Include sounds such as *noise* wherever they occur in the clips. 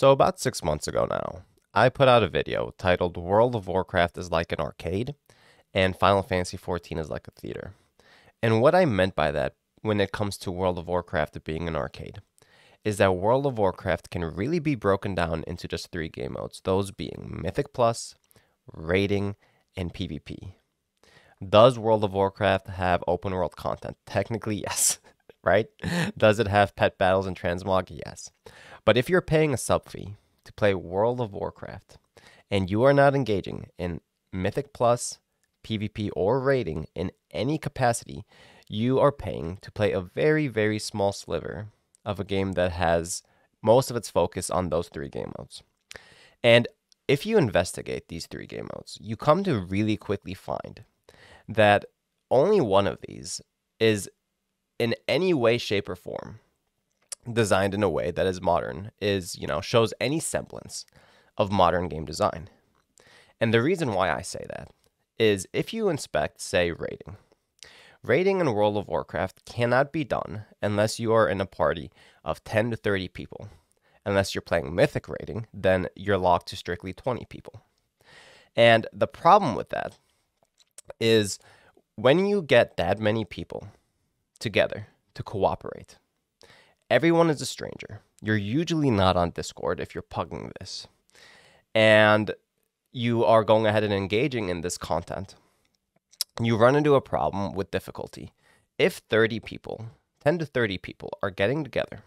So, about six months ago now, I put out a video titled World of Warcraft is like an arcade and Final Fantasy XIV is like a theater. And what I meant by that when it comes to World of Warcraft being an arcade is that World of Warcraft can really be broken down into just three game modes, those being Mythic Plus, Raiding, and PvP. Does World of Warcraft have open world content? Technically, *laughs* yes. right? Does it have pet battles and transmog? Yes. But if you're paying a sub fee to play World of Warcraft and you are not engaging in Mythic Plus, PvP, or raiding in any capacity, you are paying to play a very, very small sliver of a game that has most of its focus on those three game modes. And if you investigate these three game modes, you come to really quickly find that only one of these is in any way, shape, or form designed in a way that is modern, is, you know, shows any semblance of modern game design. And the reason why I say that is if you inspect, say, raiding, raiding in World of Warcraft cannot be done unless you are in a party of 10 to 30 people. Unless you're playing Mythic raiding, then you're locked to strictly 20 people. And the problem with that is when you get that many people together to cooperate, everyone is a stranger. You're usually not on Discord if you're pugging this. And you are going ahead and engaging in this content. You run into a problem with difficulty. If 30 people, 10 to 30 people, are getting together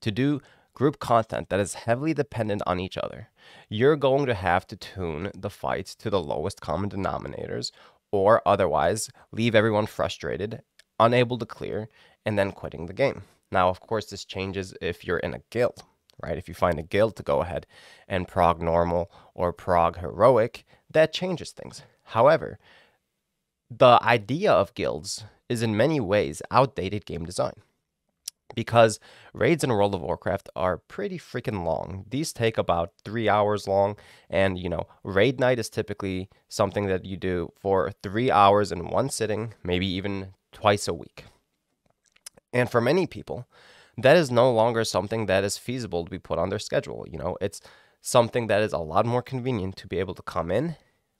to do group content that is heavily dependent on each other, you're going to have to tune the fights to the lowest common denominators or otherwise leave everyone frustrated, unable to clear, and then quitting the game. Now, of course, this changes if you're in a guild, right? If you find a guild to go ahead and prog normal or prog heroic, that changes things. However, the idea of guilds is in many ways outdated game design because raids in World of Warcraft are pretty freaking long. These take about three hours long, and you know, raid night is typically something that you do for three hours in one sitting, maybe even twice a week. And for many people, that is no longer something that is feasible to be put on their schedule. You know, it's something that is a lot more convenient to be able to come in,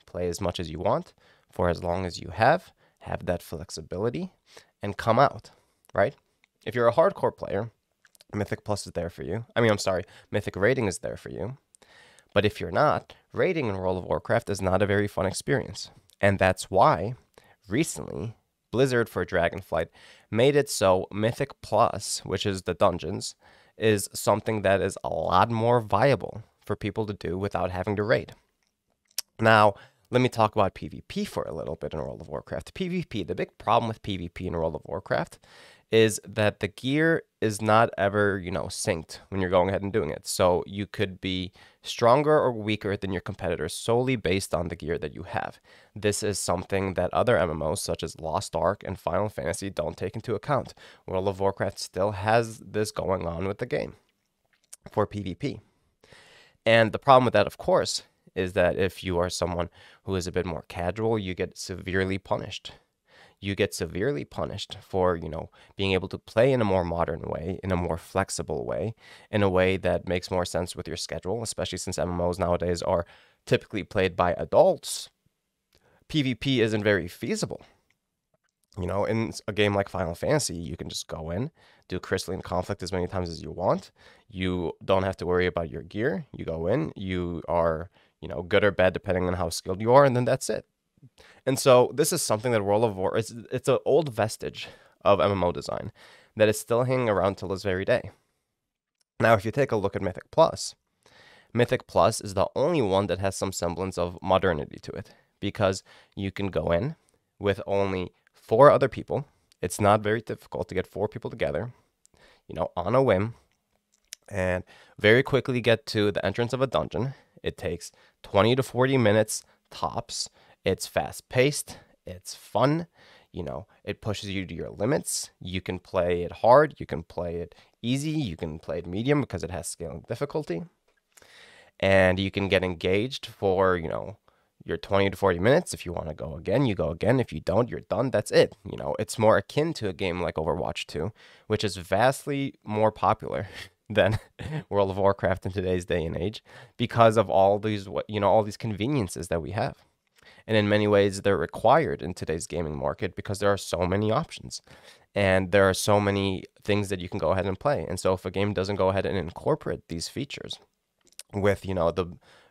play as much as you want for as long as you have, have that flexibility, and come out, right? If you're a hardcore player, Mythic Plus is there for you. I mean, I'm sorry, Mythic Raiding is there for you. But if you're not, raiding in World of Warcraft is not a very fun experience. And that's why recently Blizzard for Dragonflight made it so Mythic Plus, which is the dungeons, is something that is a lot more viable for people to do without having to raid. Now, let me talk about PvP for a little bit in World of Warcraft. PvP, the big problem with PvP in World of Warcraft is that the gear is not ever, you know, synced when you're going ahead and doing it. So you could be stronger or weaker than your competitors solely based on the gear that you have. This is something that other MMOs such as Lost Ark and Final Fantasy don't take into account. World of Warcraft still has this going on with the game for PvP. And the problem with that, of course, is that if you are someone who is a bit more casual, you get severely punished you get severely punished for, you know, being able to play in a more modern way, in a more flexible way, in a way that makes more sense with your schedule, especially since MMOs nowadays are typically played by adults. PvP isn't very feasible. You know, in a game like Final Fantasy, you can just go in, do Crystalline Conflict as many times as you want. You don't have to worry about your gear. You go in, you are, you know, good or bad depending on how skilled you are, and then that's it. And so this is something that World of War it's it's an old vestige of MMO design that is still hanging around till this very day. Now, if you take a look at Mythic Plus, Mythic Plus is the only one that has some semblance of modernity to it because you can go in with only four other people. It's not very difficult to get four people together, you know, on a whim, and very quickly get to the entrance of a dungeon. It takes 20 to 40 minutes tops it's fast paced, it's fun, you know, it pushes you to your limits. You can play it hard, you can play it easy, you can play it medium because it has scaling difficulty. And you can get engaged for, you know, your 20 to 40 minutes. If you want to go again, you go again. If you don't, you're done. That's it. You know, it's more akin to a game like Overwatch 2, which is vastly more popular *laughs* than *laughs* World of Warcraft in today's day and age because of all these you know all these conveniences that we have. And in many ways they're required in today's gaming market because there are so many options and there are so many things that you can go ahead and play. And so if a game doesn't go ahead and incorporate these features with, you know, the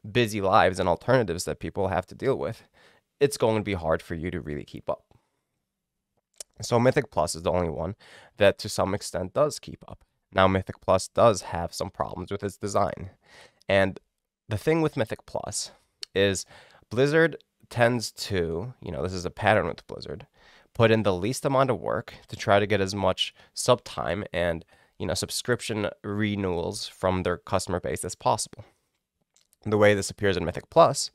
busy lives and alternatives that people have to deal with, it's going to be hard for you to really keep up. So Mythic Plus is the only one that to some extent does keep up. Now Mythic Plus does have some problems with its design. And the thing with Mythic Plus is Blizzard tends to, you know, this is a pattern with Blizzard, put in the least amount of work to try to get as much sub time and, you know, subscription renewals from their customer base as possible. The way this appears in Mythic Plus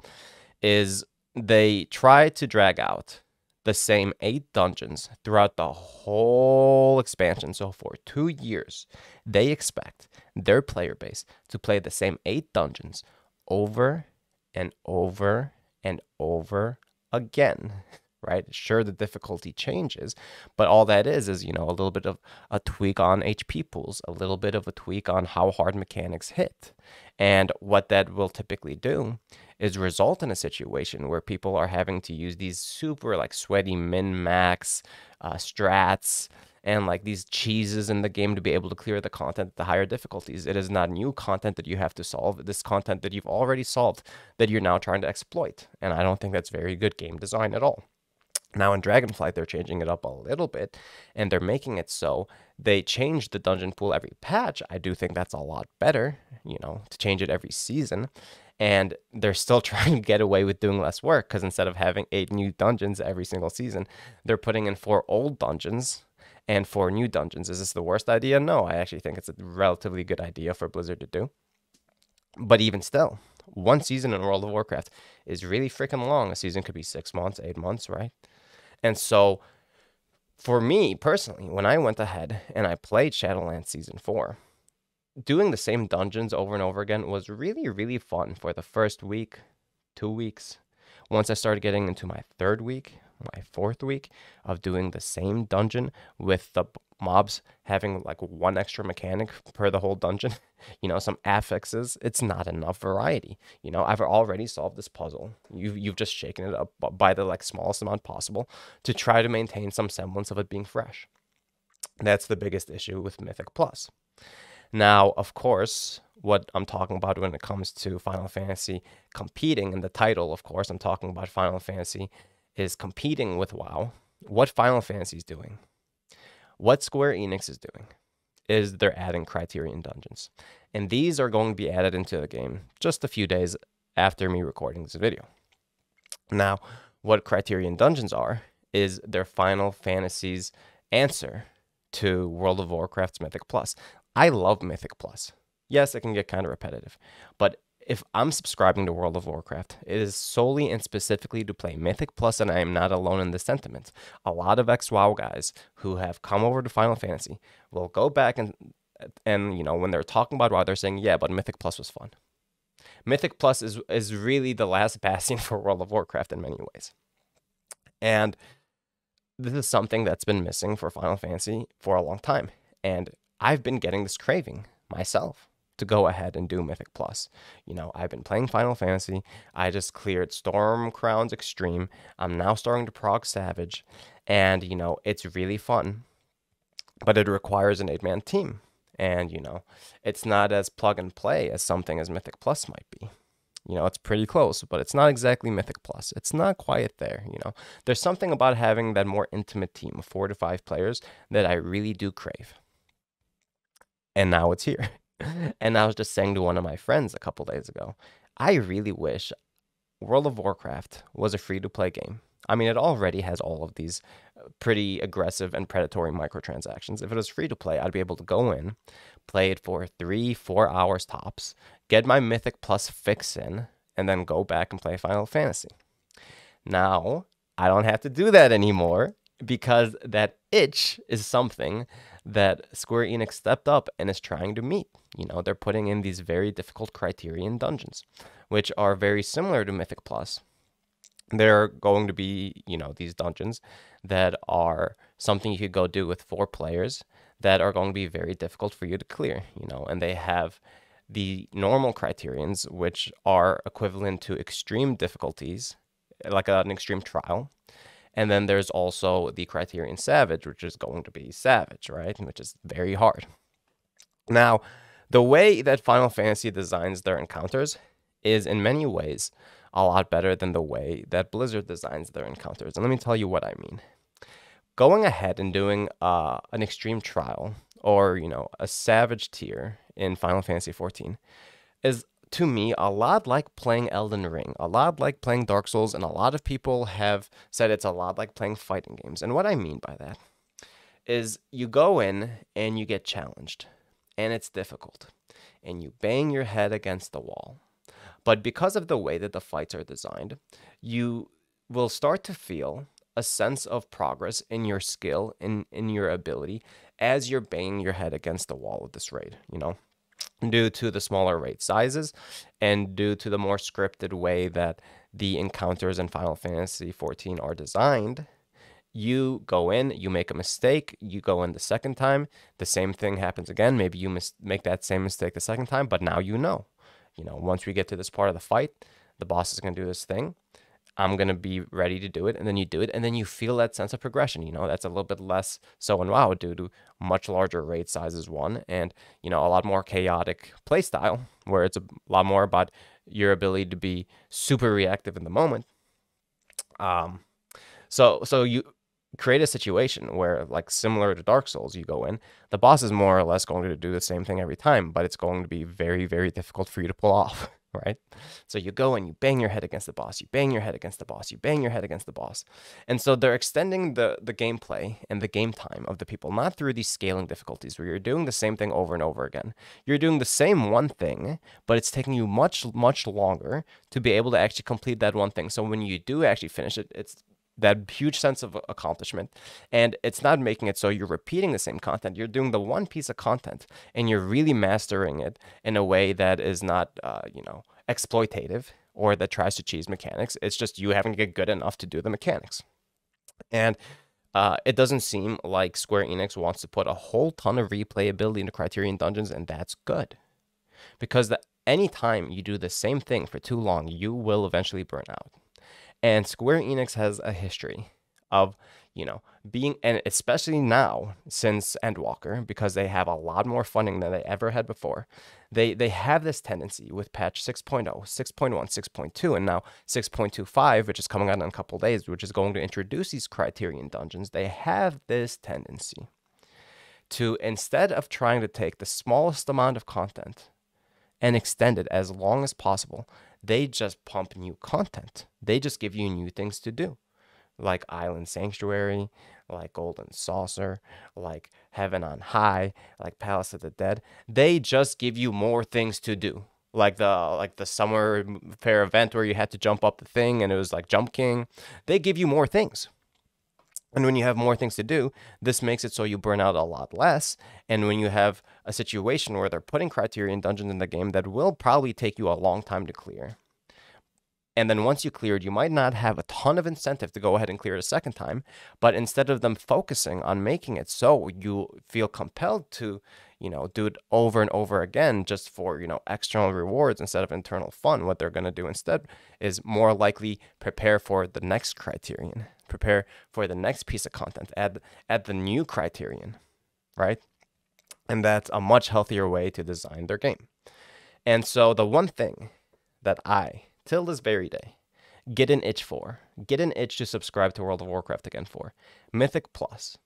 is they try to drag out the same eight dungeons throughout the whole expansion. So for two years, they expect their player base to play the same eight dungeons over and over and over again. *laughs* Right? Sure, the difficulty changes, but all that is is, you know, a little bit of a tweak on HP pools, a little bit of a tweak on how hard mechanics hit. And what that will typically do is result in a situation where people are having to use these super like sweaty min max uh, strats and like these cheeses in the game to be able to clear the content at the higher difficulties. It is not new content that you have to solve. This content that you've already solved that you're now trying to exploit. And I don't think that's very good game design at all. Now in Dragonflight, they're changing it up a little bit and they're making it so they change the dungeon pool every patch. I do think that's a lot better, you know, to change it every season. And they're still *laughs* trying to get away with doing less work because instead of having eight new dungeons every single season, they're putting in four old dungeons and four new dungeons. Is this the worst idea? No, I actually think it's a relatively good idea for Blizzard to do. But even still, one season in World of Warcraft is really freaking long. A season could be six months, eight months, right? And so, for me personally, when I went ahead and I played Shadowlands Season 4, doing the same dungeons over and over again was really, really fun for the first week, two weeks. Once I started getting into my third week, my fourth week of doing the same dungeon with the mobs having like one extra mechanic per the whole dungeon, *laughs* you know, some affixes, it's not enough variety. You know, I've already solved this puzzle. You've, you've just shaken it up by the like smallest amount possible to try to maintain some semblance of it being fresh. That's the biggest issue with Mythic Plus. Now, of course, what I'm talking about when it comes to Final Fantasy competing in the title, of course, I'm talking about Final Fantasy is competing with WoW. What Final Fantasy is doing what Square Enix is doing is they're adding Criterion dungeons. And these are going to be added into the game just a few days after me recording this video. Now, what Criterion dungeons are is their Final Fantasy's answer to World of Warcraft's Mythic Plus. I love Mythic Plus. Yes, it can get kind of repetitive, but if I'm subscribing to World of Warcraft, it is solely and specifically to play Mythic Plus, and I am not alone in this sentiment. A lot of ex WoW guys who have come over to Final Fantasy will go back and and you know when they're talking about WoW, they're saying, "Yeah, but Mythic Plus was fun." Mythic Plus is is really the last *laughs* bastion for World of Warcraft in many ways, and this is something that's been missing for Final Fantasy for a long time, and I've been getting this craving myself to go ahead and do Mythic Plus. You know, I've been playing Final Fantasy. I just cleared Storm Crowns Extreme. I'm now starting to prog Savage. And, you know, it's really fun. But it requires an eight man team. And, you know, it's not as plug and play as something as Mythic Plus might be. You know, it's pretty close, but it's not exactly Mythic Plus. It's not quite there, you know. There's something about having that more intimate team of four to five players that I really do crave. And now it's here. *laughs* *laughs* and I was just saying to one of my friends a couple days ago, I really wish World of Warcraft was a free to play game. I mean, it already has all of these uh, pretty aggressive and predatory microtransactions. If it was free to play, I'd be able to go in, play it for three, four hours tops, get my Mythic Plus fix in, and then go back and play Final Fantasy. Now, I don't have to do that anymore because that itch is something that Square Enix stepped up and is trying to meet. You know, they're putting in these very difficult Criterion dungeons, which are very similar to Mythic Plus. They're going to be, you know, these dungeons that are something you could go do with four players that are going to be very difficult for you to clear, you know, and they have the normal criterions, which are equivalent to extreme difficulties, like an extreme trial. And then there's also the criterion savage, which is going to be savage, right? Which is very hard. Now, the way that Final Fantasy designs their encounters is in many ways a lot better than the way that Blizzard designs their encounters. And let me tell you what I mean. Going ahead and doing uh, an extreme trial or, you know, a savage tier in Final Fantasy XIV is to me a lot like playing Elden Ring, a lot like playing Dark Souls, and a lot of people have said it's a lot like playing fighting games. And what I mean by that is you go in and you get challenged, and it's difficult, and you bang your head against the wall. But because of the way that the fights are designed, you will start to feel a sense of progress in your skill, in, in your ability, as you're banging your head against the wall of this raid, you know? Due to the smaller raid sizes and due to the more scripted way that the encounters in Final Fantasy XIV are designed, you go in, you make a mistake, you go in the second time, the same thing happens again. Maybe you mis- make that same mistake the second time, but now you know. You know, once we get to this part of the fight, the boss is going to do this thing. I'm going to be ready to do it. And then you do it. And then you feel that sense of progression. You know, that's a little bit less so and wow due to much larger raid sizes, one, and, you know, a lot more chaotic play style where it's a lot more about your ability to be super reactive in the moment. Um, so, so you, create a situation where like similar to dark souls you go in the boss is more or less going to do the same thing every time but it's going to be very very difficult for you to pull off *laughs* right? So you go and you bang your head against the boss you bang your head against the boss you bang your head against the boss. And so they're extending the the gameplay and the game time of the people not through these scaling difficulties where you're doing the same thing over and over again. You're doing the same one thing but it's taking you much much longer to be able to actually complete that one thing. So when you do actually finish it it's that huge sense of accomplishment. And it's not making it so you're repeating the same content. You're doing the one piece of content and you're really mastering it in a way that is not, uh, you know, exploitative or that tries to cheese mechanics. It's just you having to get good enough to do the mechanics. And uh, it doesn't seem like Square Enix wants to put a whole ton of replayability into Criterion Dungeons, and that's good. Because the, anytime you do the same thing for too long, you will eventually burn out. And Square Enix has a history of, you know, being, and especially now since Endwalker, because they have a lot more funding than they ever had before, they, they have this tendency with patch 6.0, 6.1, 6.2, and now 6.25, which is coming out in a couple days, which is going to introduce these Criterion dungeons. They have this tendency to, instead of trying to take the smallest amount of content and extend it as long as possible, they just pump new content. They just give you new things to do, like Island Sanctuary, like Golden Saucer, like Heaven on High, like Palace of the Dead. They just give you more things to do. Like the like the summer fair event where you had to jump up the thing and it was like Jump King. They give you more things. And when you have more things to do, this makes it so you burn out a lot less. And when you have a situation where they're putting Criterion dungeons in the game that will probably take you a long time to clear. And then once you cleared, you might not have a ton of incentive to go ahead and clear it a second time. But instead of them focusing on making it so you feel compelled to, you know, do it over and over again just for, you know, external rewards instead of internal fun, what they're going to do instead is more likely prepare for the next criterion prepare for the next piece of content, add add the new criterion, right? And that's a much healthier way to design their game. And so the one thing that I, till this very day, get an itch for, get an itch to subscribe to World of Warcraft again for, Mythic Plus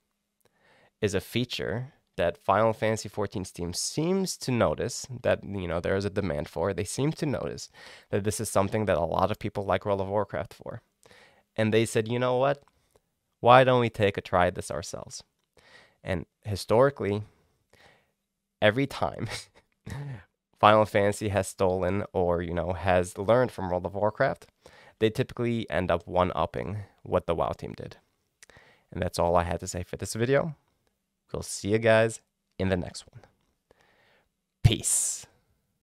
is a feature that Final Fantasy XIV's team seems to notice that you know there is a demand for. They seem to notice that this is something that a lot of people like World of Warcraft for and they said, you know what? Why don't we take a try at this ourselves? And historically, every time *laughs* Final Fantasy has stolen or, you know, has learned from World of Warcraft, they typically end up one upping what the WoW team did. And that's all I had to say for this video. We'll see you guys in the next one. Peace.